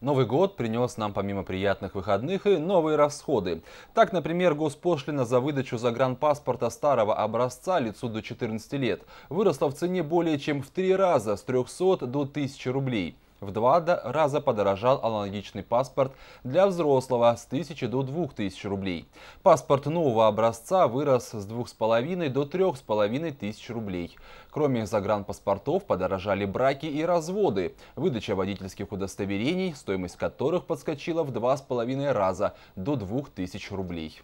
Новый год принес нам помимо приятных выходных и новые расходы. Так, например, госпошлина за выдачу загранпаспорта старого образца лицу до 14 лет выросла в цене более чем в три раза с 300 до 1000 рублей. В два раза подорожал аналогичный паспорт для взрослого с 1000 до 2000 рублей. Паспорт нового образца вырос с 2,5 до 3,5 тысяч рублей. Кроме загранпаспортов подорожали браки и разводы, выдача водительских удостоверений, стоимость которых подскочила в 2,5 раза до 2000 рублей.